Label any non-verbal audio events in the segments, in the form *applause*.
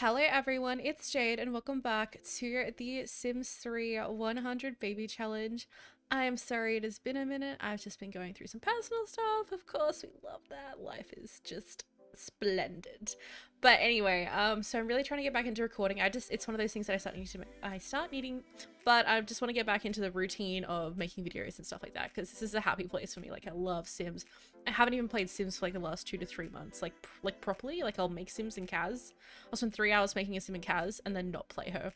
Hello everyone, it's Jade and welcome back to the Sims 3 100 Baby Challenge. I am sorry it has been a minute, I've just been going through some personal stuff, of course we love that, life is just splendid. But anyway, um, so I'm really trying to get back into recording. I just, it's one of those things that I start needing to, I start needing, but I just want to get back into the routine of making videos and stuff like that because this is a happy place for me. Like I love Sims. I haven't even played Sims for like the last two to three months, like like properly. Like I'll make Sims in CAS. I'll spend three hours making a Sim in CAS and then not play her.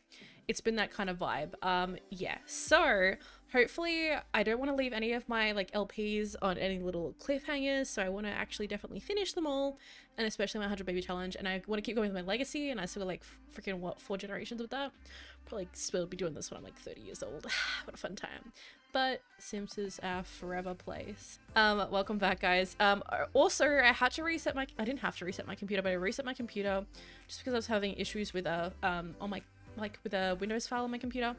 It's been that kind of vibe. Um, yeah. So hopefully I don't want to leave any of my like LPs on any little cliffhangers. So I want to actually definitely finish them all, and especially my 100 baby challenge. And I want to keep going with my legacy. And I still got like freaking what four generations with that. Probably still be doing this when I'm like 30 years old. *sighs* what a fun time but Sims is our forever place. Um, welcome back, guys. Um, also, I had to reset my- I didn't have to reset my computer, but I reset my computer just because I was having issues with a, um, on my, like, with a Windows file on my computer.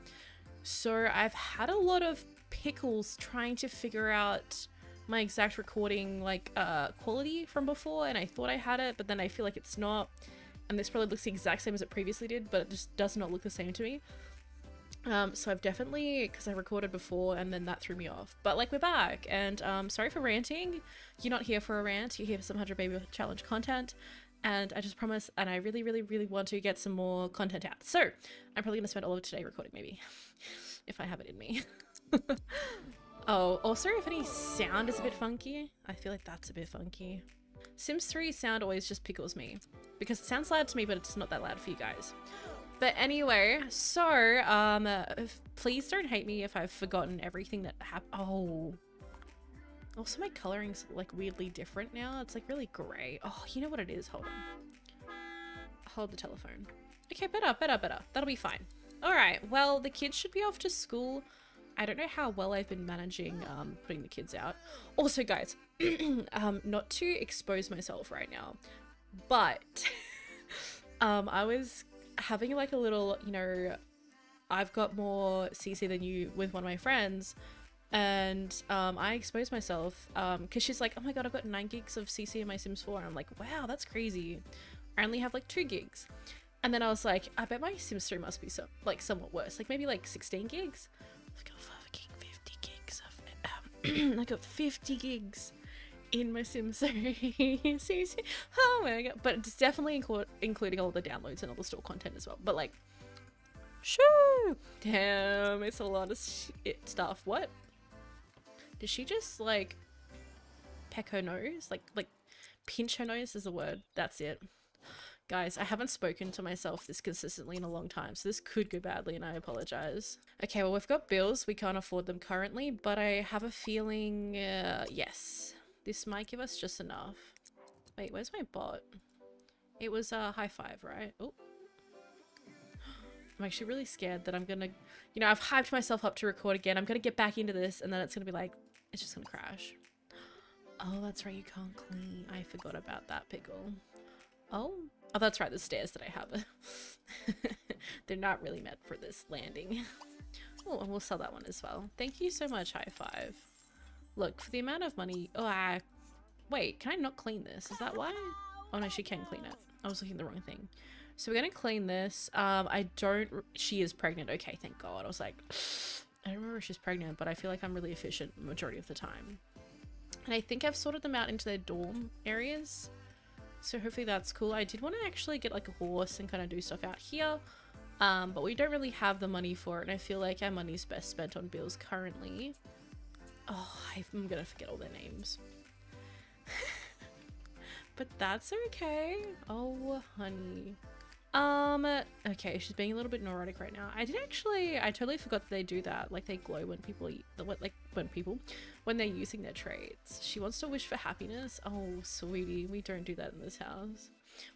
So I've had a lot of pickles trying to figure out my exact recording, like, uh, quality from before, and I thought I had it, but then I feel like it's not. And this probably looks the exact same as it previously did, but it just does not look the same to me. Um, so I've definitely, because I recorded before and then that threw me off. But like we're back and um, sorry for ranting. You're not here for a rant, you're here for some 100 Baby Challenge content. And I just promise, and I really, really, really want to get some more content out. So I'm probably going to spend all of today recording maybe, *laughs* if I have it in me. *laughs* oh, also if any sound is a bit funky, I feel like that's a bit funky. Sims 3 sound always just pickles me because it sounds loud to me, but it's not that loud for you guys. But anyway, so, um, please don't hate me if I've forgotten everything that happened. Oh. Also, my coloring's, like, weirdly different now. It's, like, really grey. Oh, you know what it is? Hold on. Hold the telephone. Okay, better, better, better. That'll be fine. Alright, well, the kids should be off to school. I don't know how well I've been managing um, putting the kids out. Also, guys, *clears throat* um, not to expose myself right now, but *laughs* um, I was having like a little, you know, I've got more CC than you with one of my friends. And um, I exposed myself because um, she's like, oh my god, I've got 9 gigs of CC in my Sims 4. And I'm like, wow, that's crazy. I only have like 2 gigs. And then I was like, I bet my Sims 3 must be so, like somewhat worse. Like maybe like 16 gigs. I've got fucking 50 gigs of um, *clears throat* I got 50 gigs in my Sims 3. *laughs* oh my god. But it's definitely inclu including all the downloads and all the store content as well. But like, shoo! Damn, it's a lot of shit stuff. What? Did she just like peck her nose? Like, like pinch her nose is a word. That's it. Guys, I haven't spoken to myself this consistently in a long time, so this could go badly and I apologize. Okay, well, we've got bills. We can't afford them currently, but I have a feeling, uh, yes. This might give us just enough. Wait, where's my bot? It was a uh, high five, right? Oh. I'm actually really scared that I'm gonna, you know, I've hyped myself up to record again. I'm gonna get back into this and then it's gonna be like, it's just gonna crash. Oh, that's right, you can't clean. I forgot about that pickle. Oh, oh, that's right, the stairs that I have. *laughs* They're not really meant for this landing. *laughs* Oh, and we'll sell that one as well. Thank you so much, High Five. Look, for the amount of money... Oh, I... Wait, can I not clean this? Is that why? Oh no, she can clean it. I was looking at the wrong thing. So we're gonna clean this. Um, I don't... She is pregnant. Okay, thank God. I was like... I don't remember if she's pregnant, but I feel like I'm really efficient majority of the time. And I think I've sorted them out into their dorm areas. So hopefully that's cool. I did want to actually get like a horse and kind of do stuff out here. Um, but we don't really have the money for it. And I feel like our money's best spent on bills currently. Oh, I'm gonna forget all their names. *laughs* but that's okay. Oh, honey. Um, okay, she's being a little bit neurotic right now. I did actually, I totally forgot that they do that. Like they glow when people like when people, when they're using their traits. She wants to wish for happiness. Oh, sweetie, we don't do that in this house.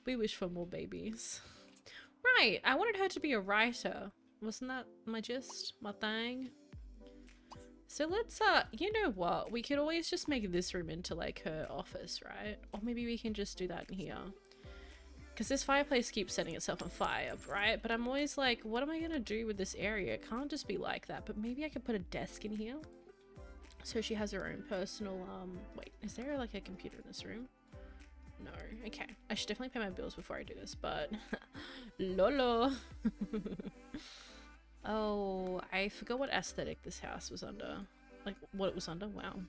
We wish for more babies. Right, I wanted her to be a writer. Wasn't that my gist? My thing? So let's, uh, you know what? We could always just make this room into like her office, right? Or maybe we can just do that in here. Because this fireplace keeps setting itself on fire, right? But I'm always like, what am I going to do with this area? It can't just be like that. But maybe I could put a desk in here. So she has her own personal, um, wait, is there like a computer in this room? No. Okay. I should definitely pay my bills before I do this, but *laughs* lolo. *laughs* oh, I forgot what aesthetic this house was under. Like what it was under. Wow.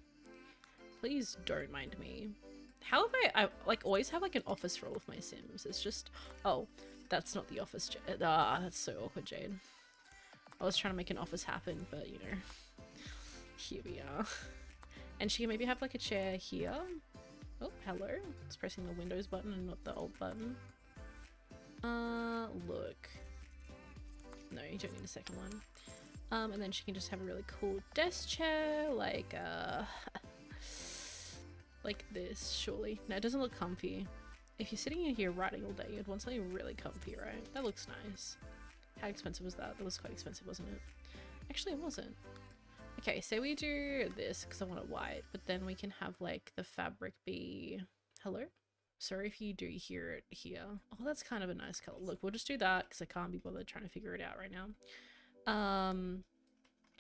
Please don't mind me. How have I, I like always have like an office role with my Sims. It's just, oh, that's not the office. Ah, that's so awkward, Jade. I was trying to make an office happen, but you know, here we are. *laughs* And she can maybe have like a chair here. Oh, hello. It's pressing the Windows button and not the old button. Uh, look. No, you don't need a second one. Um, and then she can just have a really cool desk chair, like, uh, *laughs* like this, surely. No, it doesn't look comfy. If you're sitting in here writing all day, you'd want something really comfy, right? That looks nice. How expensive was that? That was quite expensive, wasn't it? Actually, it wasn't. Okay, say we do this because I want it white, but then we can have like the fabric be... Hello? Sorry if you do hear it here. Oh, that's kind of a nice color. Look, we'll just do that because I can't be bothered trying to figure it out right now. Um,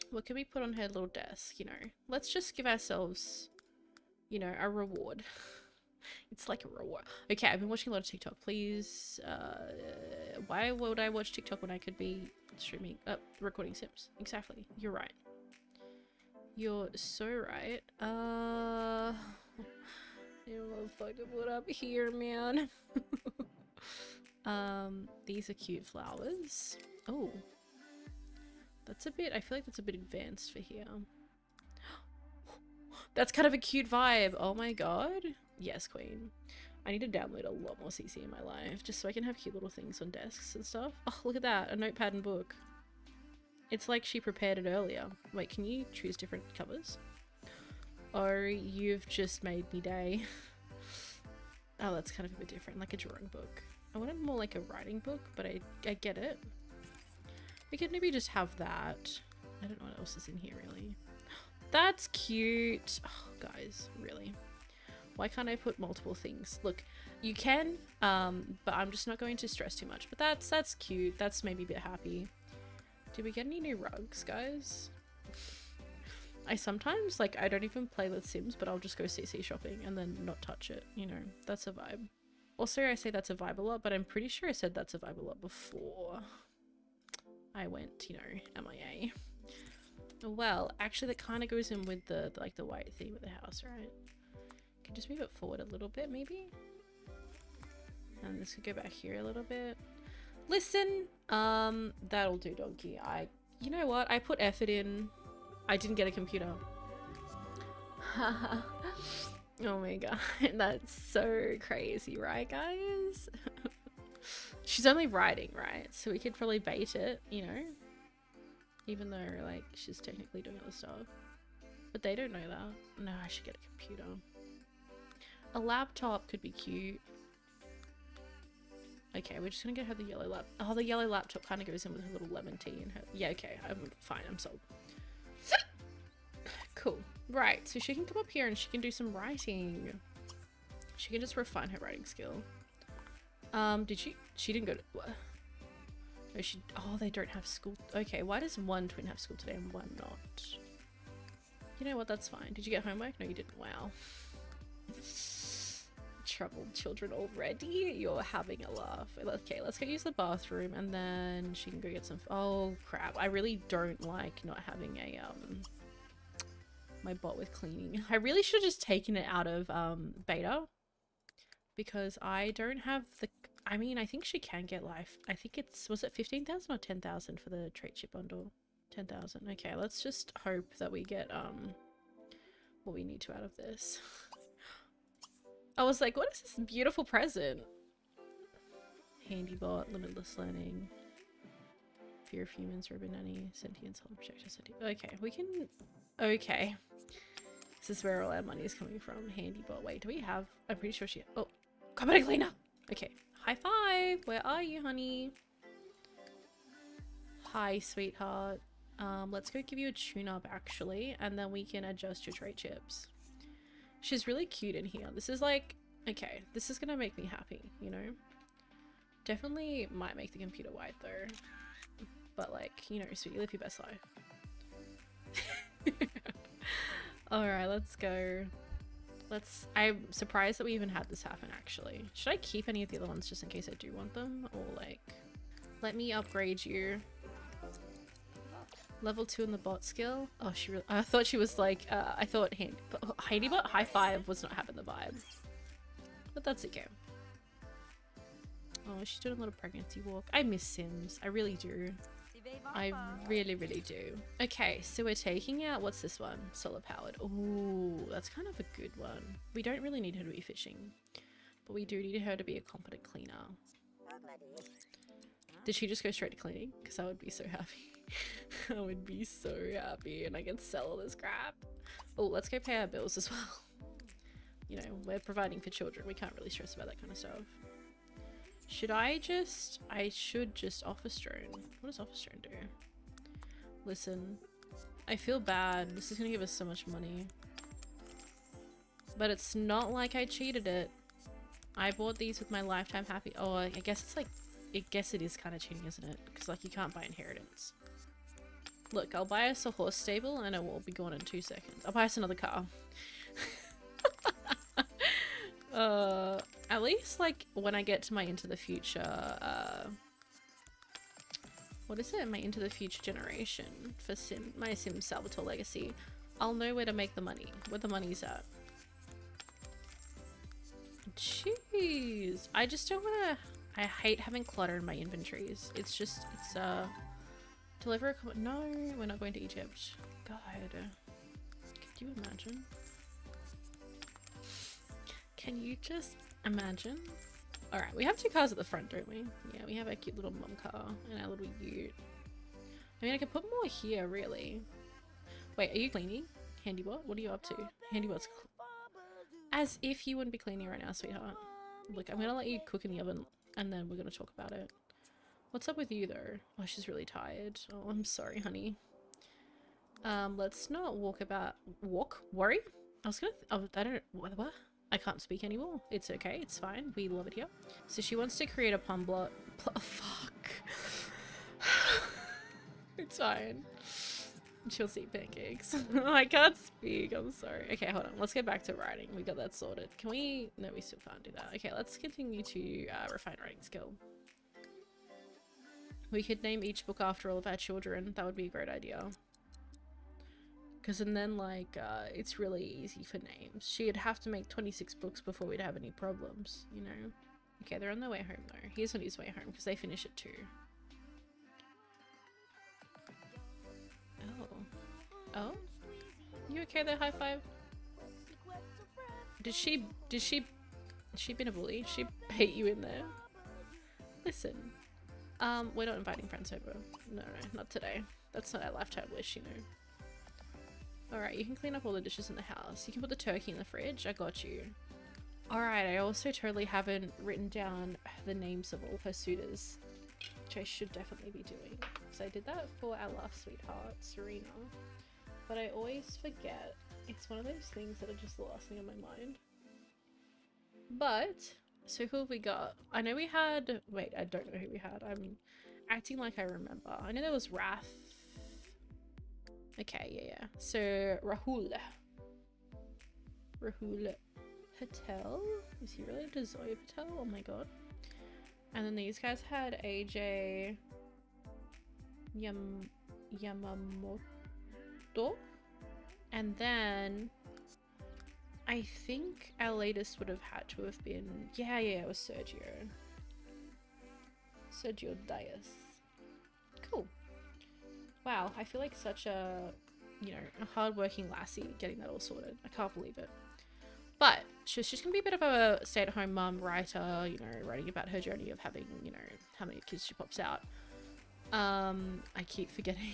what can we put on her little desk? You know, let's just give ourselves, you know, a reward. it's like a reward. Okay, I've been watching a lot of TikTok. Please, uh, why would I watch TikTok when I could be streaming, uh, recording Sims? Exactly. You're right. You're so right. Uh, *laughs* you motherfucker put up here, man. *laughs* um, these are cute flowers. Oh, that's a bit, I feel like that's a bit advanced for here. That's kind of a cute vibe. Oh my god. Yes, queen. I need to download a lot more CC in my life just so I can have cute little things on desks and stuff. Oh, look at that. A notepad and book. It's like she prepared it earlier. Wait, can you choose different covers? Or you've just made me day. *laughs* oh, that's kind of a bit different, like a drawing book. I wanted more like a writing book, but I, I get it. We could maybe just have that. I don't know what else is in here really. That's cute. Oh, guys, really. Why can't I put multiple things? Look, you can, um, but I'm just not going to stress too much. But that's that's cute. That's maybe a bit happy. Did we get any new rugs, guys? I sometimes, like, I don't even play with Sims, but I'll just go CC shopping and then not touch it, you know, that's a vibe. Also, I say that's a vibe a lot, but I'm pretty sure I said that's a vibe a lot before I went, you know, MIA. Well, actually that kind of goes in with the, like, the white theme of the house, right? Can just move it forward a little bit, maybe? And this could go back here a little bit. Listen, um, that'll do, donkey. I, you know what? I put effort in. I didn't get a computer. *laughs* oh my god, *laughs* that's so crazy, right, guys? *laughs* she's only writing, right? So we could probably bait it, you know? Even though, like, she's technically doing other stuff. But they don't know that. No, I should get a computer. A laptop could be cute. Okay, we're just gonna go her the yellow lap. Oh, the yellow laptop kind of goes in with her little lemon tea and her. Yeah, okay, I'm fine. I'm sold. *coughs* cool. Right, so she can come up here and she can do some writing. She can just refine her writing skill. Um, did she? She didn't go to. No, she. Oh, they don't have school. Okay, why does one twin have school today and one not? You know what? That's fine. Did you get homework? No, you didn't. Wow troubled children already. You're having a laugh. Okay, let's go use the bathroom and then she can go get some- Oh crap, I really don't like not having a, um, my bot with cleaning. *laughs* I really should have just taken it out of, um, beta because I don't have the- I mean, I think she can get life. I think it's- was it 15,000 or 10,000 for the trait chip bundle? 10,000. Okay, let's just hope that we get, um, what we need to out of this. *laughs* I was like, what is this beautiful present? Handybot, limitless learning, fear of humans, ribbon nanny, sentient soul projector, sentient. Okay, we can. Okay, this is where all our money is coming from. Handybot. Wait, do we have? I'm pretty sure she. Oh, comedy cleaner. Okay, high five. Where are you, honey? Hi, sweetheart. Um, let's go give you a tune up actually, and then we can adjust your trait chips. She's really cute in here. This is like, okay, this is gonna make me happy, you know? Definitely might make the computer white though. But like, you know, sweetie, live your best life. *laughs* Alright, let's go. Let's. I'm surprised that we even had this happen. Actually, should I keep any of the other ones just in case I do want them, or like, let me upgrade you. Level two in the bot skill. Oh, she. Really, I thought she was like. Uh, I thought hand, Handybot High Five was not having the vibe, but that's okay. Oh, she's doing a little pregnancy walk. I miss Sims. I really do. I really, really do. Okay, so we're taking out, what's this one? Solar powered. Oh, that's kind of a good one. We don't really need her to be fishing, but we do need her to be a competent cleaner. Did she just go straight to cleaning? Because I would be so happy. *laughs* I would be so happy and I can sell all this crap. Oh, let's go pay our bills as well. *laughs* You know, we're providing for children. We can't really stress about that kind of stuff. Should I just... I should just office drone. What does office drone do? Listen. I feel bad. This is to give us so much money. But it's not like I cheated it. I bought these with my lifetime happy... Oh, I guess it's like... I guess it is kind of cheating, isn't it? Because like you can't buy inheritance. Look, I'll buy us a horse stable and it will be gone in two seconds. I'll buy us another car. *laughs* uh, at least like when I get to my Into the Future, uh, what is it? My Into the Future generation for Sim, my Sim Salvatore Legacy. I'll know where to make the money, where the money's at. Jeez, I just don't want to. I hate having clutter in my inventories. It's just, it's uh, deliver a. No, we're not going to Egypt. God, could you imagine? Can you just imagine? Alright, we have two cars at the front, don't we? Yeah, we have our cute little mum car and our little ute. I mean, I could put more here, really. Wait, are you cleaning? Handybot? What are you up to? Handybot's As if you wouldn't be cleaning right now, sweetheart. Look, I'm gonna let you cook in the oven and then we're gonna talk about it. What's up with you, though? Oh, she's really tired. Oh, I'm sorry, honey. Um, let's not walk about- walk? Worry? I was gonna- oh, I don't- what? what? I can't speak anymore. It's okay. It's fine. We love it here. So she wants to create a pun blot. Pl fuck. *sighs* it's fine. She'll see pancakes. *laughs* I can't speak. I'm sorry. Okay, hold on. Let's get back to writing. We got that sorted. Can we? No, we still can't do that. Okay, let's continue to uh, refine writing skill. We could name each book after all of our children. That would be a great idea. Because and then like uh, it's really easy for names. She'd have to make 26 books before we'd have any problems, you know? Okay, they're on their way home though. He's on his way home because they finish at 2. Oh. Oh? You okay there, high five? Did she, did she, she been a bully? She hate you in there? Listen. Um, we're not inviting friends over. No, no, not today. That's not our lifetime wish, you know. Alright, you can clean up all the dishes in the house. You can put the turkey in the fridge. I got you. Alright, I also totally haven't written down the names of all her suitors, which I should definitely be doing. So I did that for our last sweetheart, Serena. But I always forget. It's one of those things that are just the last thing on my mind. But, so who have we got? I know we had, wait, I don't know who we had. I'm acting like I remember. I know there was Wrath Okay, yeah, yeah. So Rahul. Rahul Patel. Is he related to Zoya Patel? Oh my god. And then these guys had AJ Yam Yamamoto. And then I think our latest would have had to have been yeah, yeah, it was Sergio. Sergio Dias. Wow, I feel like such a, you know, a hardworking lassie getting that all sorted. I can't believe it. But she's just gonna be a bit of a stay-at-home mum writer, you know, writing about her journey of having, you know, how many kids she pops out. Um, I keep forgetting. *laughs*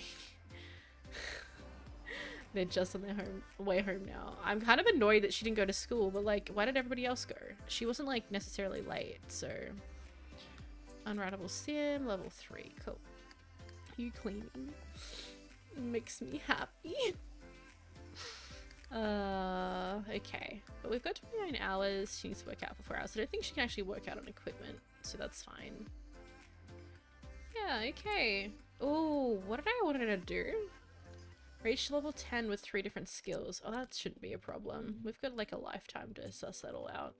They're just on their home way home now. I'm kind of annoyed that she didn't go to school, but like, why did everybody else go? She wasn't like necessarily late, so unwritable sim level three, cool you cleaning makes me happy. uh, okay. But we've got 29 hours. She needs to work out for four hours. I don't think she can actually work out on equipment, so that's fine. Yeah, okay. Oh, what did I want her to do? Reach level 10 with three different skills. Oh, that shouldn't be a problem. We've got like a lifetime to suss that all out.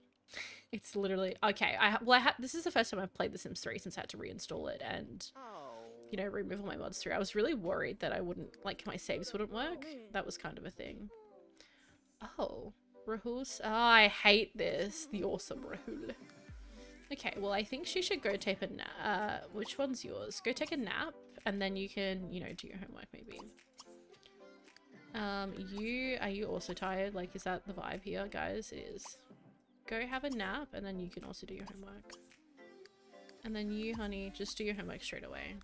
It's literally okay. I well, I had this is the first time I've played The Sims 3 since I had to reinstall it and you know remove all my mods through. I was really worried that I wouldn't like my saves wouldn't work. That was kind of a thing. Oh, Rahul's. Oh, I hate this. The awesome Rahul. Okay, well, I think she should go take a nap. Uh, which one's yours? Go take a nap, and then you can, you know, do your homework maybe. Um, you, are you also tired? Like, is that the vibe here, guys? It is. Go have a nap, and then you can also do your homework. And then you, honey, just do your homework straight away.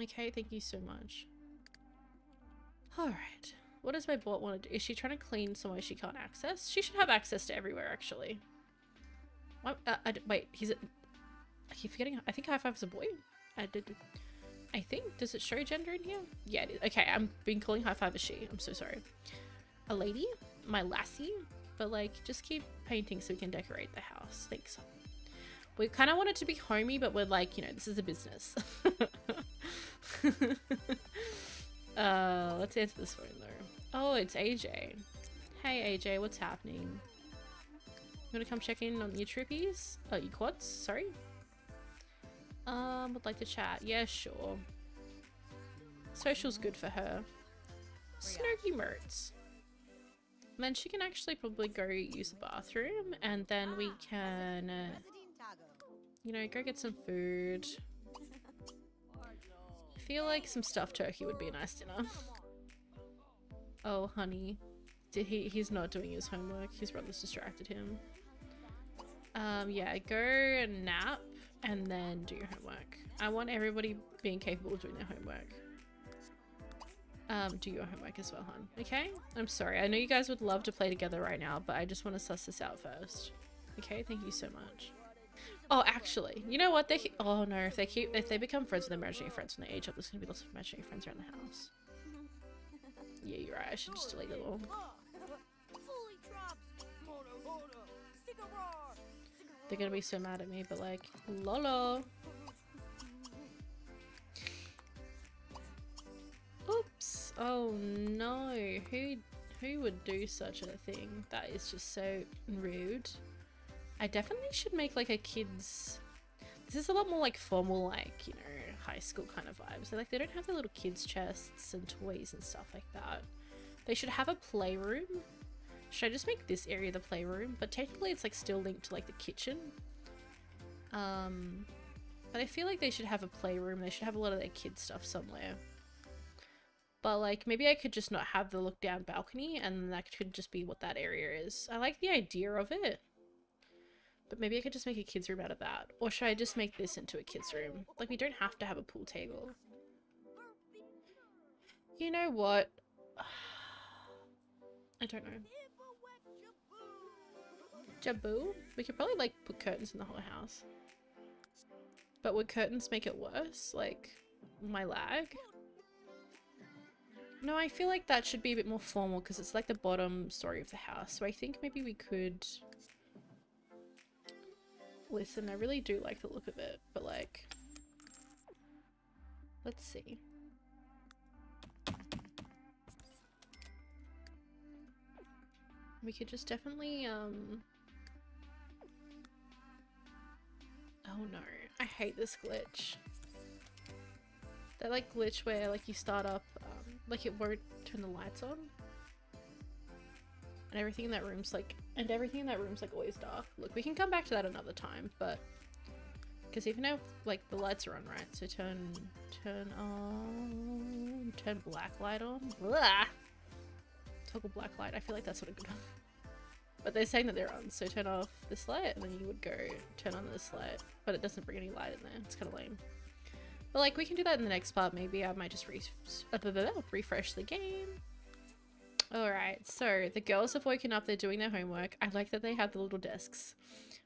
Okay, thank you so much. Alright. What does my bot want to do? Is she trying to clean somewhere she can't access? She should have access to everywhere, actually. Uh, wait, he's a... I keep forgetting. I think High Five's a boy. I did... I think. Does it show gender in here? Yeah, it is. Okay, I'm been calling High Five a she. I'm so sorry. A lady? My lassie? But like, just keep painting so we can decorate the house. Thanks. We kind of want it to be homey, but we're like, you know, this is a business. *laughs* *laughs* uh, let's answer this phone though. Oh, it's AJ. Hey AJ, what's happening? You wanna come check in on your trippies? Oh, your quads, sorry. Um, would like to chat. Yeah, sure. Social's good for her. Snooky Mertz. And then she can actually probably go use the bathroom and then we can, uh, you know, go get some food. Feel like some stuffed turkey would be a nice dinner. Oh, honey. Did he, he's not doing his homework. His brother's distracted him. Um, yeah, go nap and then do your homework. I want everybody being capable of doing their homework. Um, do your homework as well, hon. Okay? I'm sorry. I know you guys would love to play together right now, but I just want to suss this out first. Okay? Thank you so much. Oh, actually, you know what? They oh no, if they keep if they become friends with their imaginary friends when they age up, there's gonna be lots of imaginary friends around the house. Yeah, you're right. I should just delete it all. They're gonna be so mad at me, but like, lolo. Oops. Oh no. Who who would do such a thing? That is just so rude. I definitely should make like a kids this is a lot more like formal like, you know, high school kind of vibes. So like they don't have their little kids chests and toys and stuff like that. They should have a playroom should I just make this area the playroom? But technically it's like still linked to like the kitchen. Um, but I feel like they should have a playroom. They should have a lot of their kids stuff somewhere. But like maybe I could just not have the look down balcony and that could just be what that area is. I like the idea of it. But maybe I could just make a kids room out of that. Or should I just make this into a kids room? Like we don't have to have a pool table. You know what? *sighs* I don't know. Jabu? We could probably like put curtains in the whole house. But would curtains make it worse? Like, my lag? No, I feel like that should be a bit more formal because it's like the bottom story of the house. So I think maybe we could... Listen, I really do like the look of it, but like... Let's see. We could just definitely, um... Oh no, I hate this glitch. That like glitch where like you start up, um, like it won't turn the lights on. And everything in that room's like, and everything in that room's like always dark. Look, we can come back to that another time, but because even if like the lights are on right, so turn, turn on, turn black light on. Blah! Toggle black light. I feel like that's not a good one. *laughs* But they're saying that they're on, so turn off this light and then you would go turn on this light. But it doesn't bring any light in there. It's kind of lame. But like we can do that in the next part maybe. I might just re uh, refresh the game. Alright, so the girls have woken up. They're doing their homework. I like that they have the little desks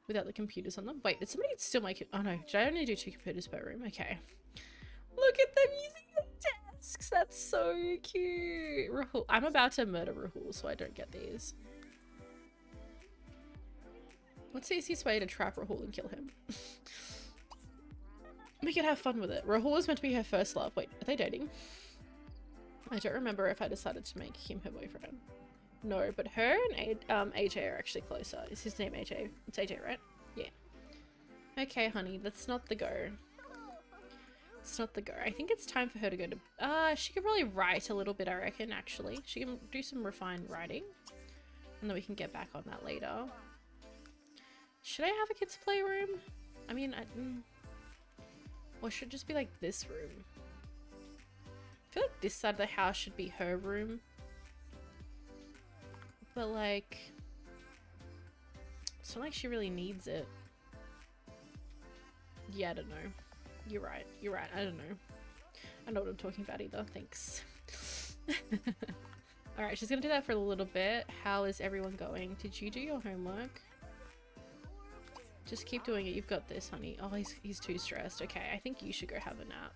without the computers on them. Wait, did somebody still make it? Oh no, did I only do two computers per room? Okay. Look at them using the desks. That's so cute. Rahul. I'm about to murder Rahul, so I don't get these. What's the easiest way to trap Rahul and kill him? *laughs* we could have fun with it. Rahul was meant to be her first love. Wait, are they dating? I don't remember if I decided to make him her boyfriend. No, but her and A um, AJ are actually closer. Is his name AJ? It's AJ, right? Yeah. Okay, honey, that's not the go. It's not the go. I think it's time for her to go to... Uh, she could probably write a little bit, I reckon, actually. She can do some refined writing. And then we can get back on that later. Should I have a kid's playroom? I mean, I... Mm, or should it just be like this room? I feel like this side of the house should be her room. But like... It's not like she really needs it. Yeah, I don't know. You're right. You're right. I don't know. I know what I'm talking about either. Thanks. *laughs* Alright, she's gonna do that for a little bit. How is everyone going? Did you do your homework? Just keep doing it. You've got this, honey. Oh, he's, he's too stressed. Okay, I think you should go have a nap.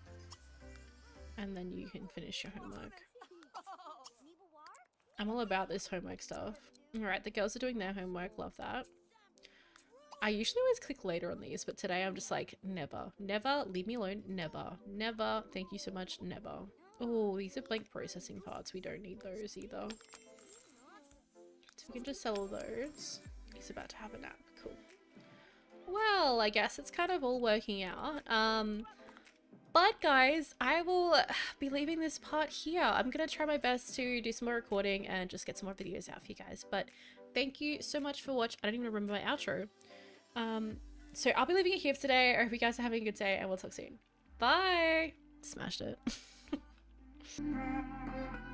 And then you can finish your homework. *laughs* I'm all about this homework stuff. Alright, the girls are doing their homework. Love that. I usually always click later on these, but today I'm just like, never, never, leave me alone, never, never, thank you so much, never. Oh, these are blank processing parts. We don't need those either. So we can just sell all those. He's about to have a nap. Cool. Well, I guess it's kind of all working out. Um, but guys, I will *sighs* be leaving this part here. I'm going to try my best to do some more recording and just get some more videos out for you guys. But thank you so much for watching. I don't even remember my outro. Um, so I'll be leaving it here for today. I hope you guys are having a good day and we'll talk soon. Bye! Smashed it. *laughs*